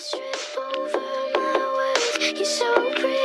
strip over my words. You're so pretty.